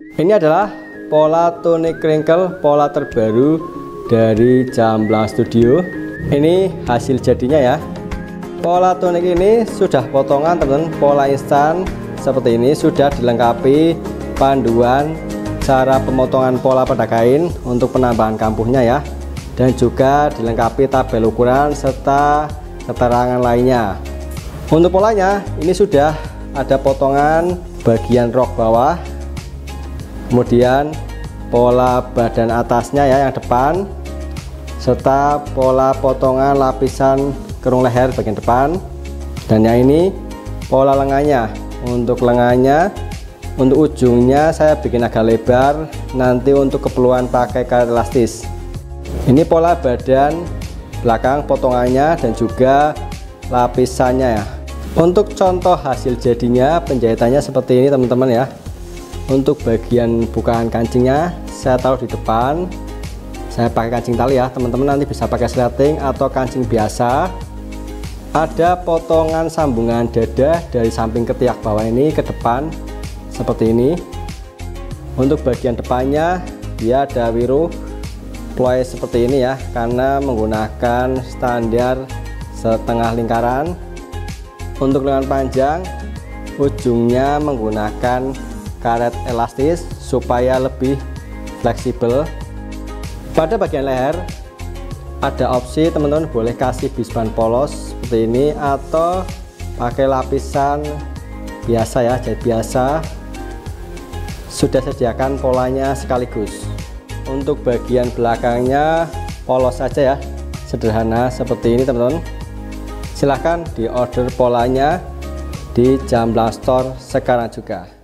Ini adalah pola tunic crinkle pola terbaru dari Jamblang Studio. Ini hasil jadinya ya. Pola tunic ini sudah potongan teman-teman, pola instan seperti ini sudah dilengkapi panduan cara pemotongan pola pada kain untuk penambahan kampuhnya ya dan juga dilengkapi tabel ukuran serta keterangan lainnya untuk polanya ini sudah ada potongan bagian rok bawah kemudian pola badan atasnya ya yang depan. Serta pola potongan lapisan kerung leher bagian depan. Dan yang ini pola lengannya. Untuk lengannya untuk ujungnya saya bikin agak lebar nanti untuk keperluan pakai karet elastis. Ini pola badan belakang potongannya dan juga lapisannya ya. Untuk contoh hasil jadinya penjahitannya seperti ini teman-teman ya untuk bagian bukaan kancingnya saya taruh di depan. Saya pakai kancing tali ya teman-teman nanti bisa pakai sleting atau kancing biasa. Ada potongan sambungan dada dari samping ketiak bawah ini ke depan seperti ini. Untuk bagian depannya dia ada wiru ploy seperti ini ya karena menggunakan standar setengah lingkaran. Untuk lengan panjang ujungnya menggunakan karet elastis supaya lebih fleksibel. Pada bagian leher ada opsi teman-teman boleh kasih bisban polos seperti ini atau pakai lapisan biasa ya jahit biasa. Sudah sediakan polanya sekaligus. Untuk bagian belakangnya polos saja ya sederhana seperti ini teman-teman. Silahkan di order polanya di Jamblang Store sekarang juga